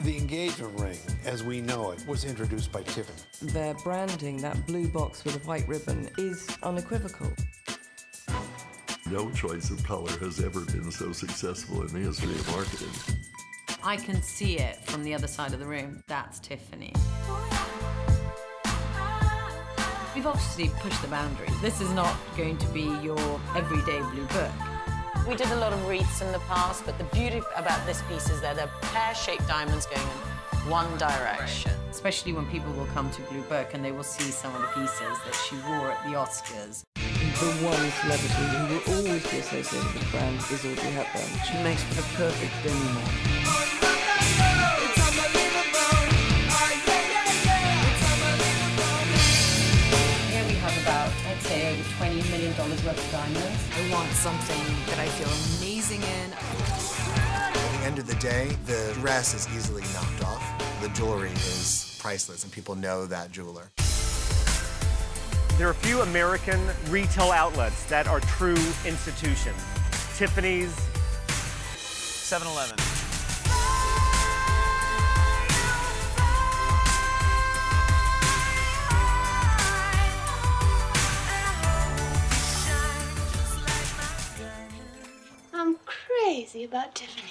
The engagement ring, as we know it, was introduced by Tiffany. Their branding, that blue box with a white ribbon, is unequivocal. No choice of color has ever been so successful in the history of marketing. I can see it from the other side of the room. That's Tiffany. We've obviously pushed the boundaries. This is not going to be your everyday blue book. We did a lot of wreaths in the past, but the beauty about this piece is that they're pear-shaped diamonds going in one direction. Especially when people will come to Blue Book and they will see some of the pieces that she wore at the Oscars. The one celebrity who will always be associated with the brand is Audrey Hepburn. She makes the perfect Demi $20 million worth of diamonds. I want something that I feel amazing in. At the end of the day, the dress is easily knocked off. The jewelry is priceless, and people know that jeweler. There are a few American retail outlets that are true institutions. Tiffany's, 7-Eleven. Crazy about Tiffany.